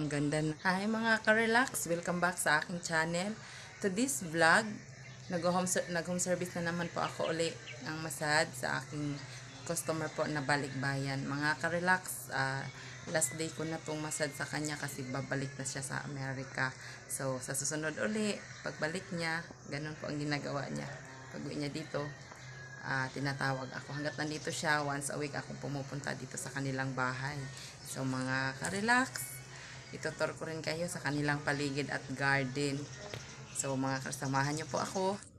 Ang ganda na. Hi mga ka-relax, welcome back sa aking channel. To this vlog, nag-home, ser- nag-home service na naman po ako uli ng masad sa aking customer po na balikbayan. Mga ka-relax, ah, last day ko na pong masad sa kanya kasi babalik na siya sa Amerika. So, sa susunod uli, pagbalik niya, ganun po ang ginagawa niya. Pag uwi niya dito, ah, tinatawag ako. Hanggat nandito siya, once a week akong pumupunta dito sa kanilang bahay. So mga ka-relax, itutur ko rin kayo sa kanilang paligid at garden. So mga kasamahan niyo po ako.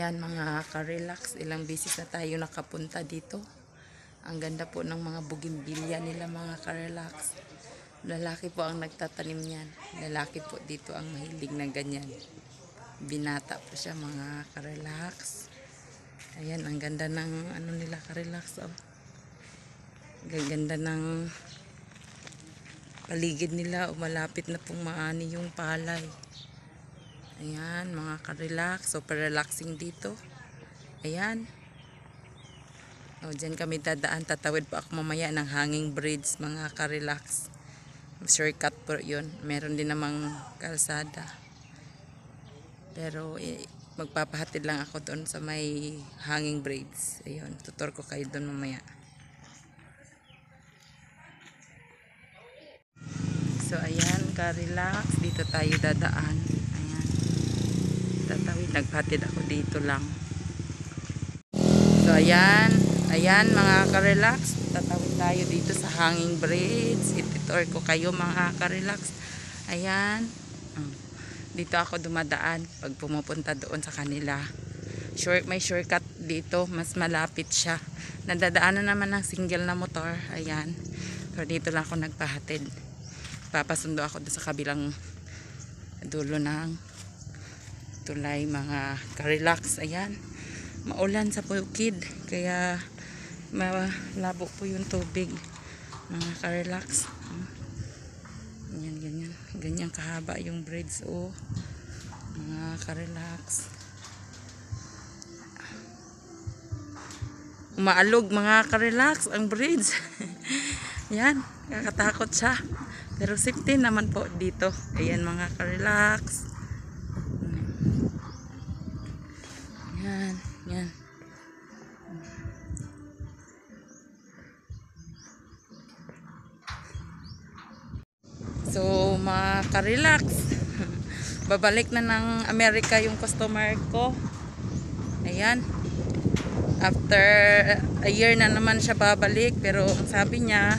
Ayan mga ka-relax, ilang beses na tayo nakapunta dito. Ang ganda po ng mga bugimbilya nila mga ka-relax. Lalaki po ang nagtatanim niyan. Lalaki po dito ang mahilig ng ganyan. Binata po siya mga ka-relax. Ayan, ang ganda ng ano nila ka-relax. Oh. Gaganda ng paligid nila. O malapit na pong maani yung palay. Ayan, mga ka-relax. Super relaxing dito. Ayan. O, dyan kami dadaan. Tatawid pa ako mamaya ng hanging bridge, mga ka-relax. Shortcut po yun. Meron din namang kalsada. Pero, eh, magpapahatid lang ako doon sa may hanging bridge. Ayun, tutor ko kayo doon mamaya. So, ayan, ka-relax. Dito tayo dadaan. Nagpatid ako dito lang. So, ayan. Ayan, mga ka-relax. Tatawid tayo dito sa hanging bridge. Ititor ko kayo, mga ka-relax. Ayan. Oh. Dito ako dumadaan pag pumupunta doon sa kanila. Short, may shortcut dito. Mas malapit siya. Nadadaanan naman ng single na motor. Ayan. Pero dito lang ako nagpahatid. Papasundo ako sa kabilang dulo ng tulay mga ka-relax. Ayan. Maulan sa bukid. Kaya malabo po yung tubig. Mga ka-relax. Ganyan, ganyan. Ganyan kahaba yung bridge. Oh. Mga ka-relax. Umaalog mga ka-relax ang bridge. Yan. Kakatakot siya. Pero safety naman po dito. Ayan mga ka-relax. Yan, yan. So, makarelax. Babalik na ng Amerika yung customer ko. Ayan. After a year na naman siya babalik. Pero ang sabi niya,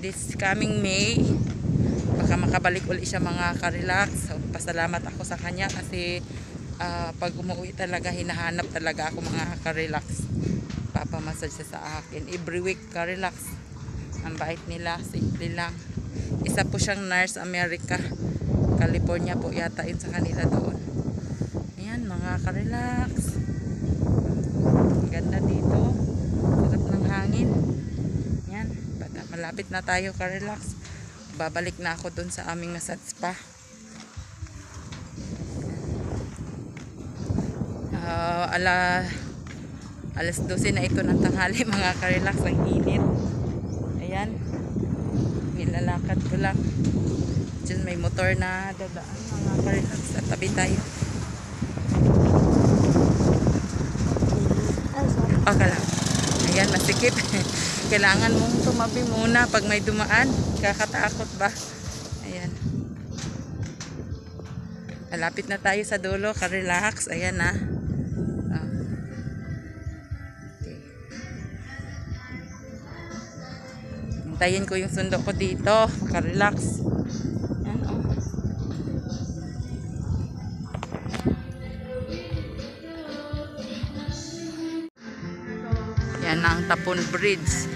this coming May, baka makabalik ulit siya mga karelax. So, pasalamat ako sa kanya kasi ah, pag umuwi talaga, hinahanap talaga ako mga karelax. Papamassage sa akin. Every week karelax. Ang bait nila, simple lang. Isa po siyang nurse America. California po yata yun sa kanila doon. Ayan, mga karelax. Ganda dito. Sarap ng hangin. Yan. Malapit na tayo ka-relax. Babalik na ako dun sa aming massage spa. Ah, ala alas 12 na ito ng tanghali mga ka-relax. Ang init. Ayan. Nilalakad ko lang. Diyan may motor na dadaan mga ka-relax. Sa tabi tayo. Okay lang. Ayan, masikip. Kailangan mong tumabi muna pag may dumaan. Kakatakot ba? Ayan. Malapit na tayo sa dulo. Ka-relax. Ayan na. Hintayin ko yung sundo ko dito. Ka-relax. Ayan, oh. Yan ang Tapon Bridge.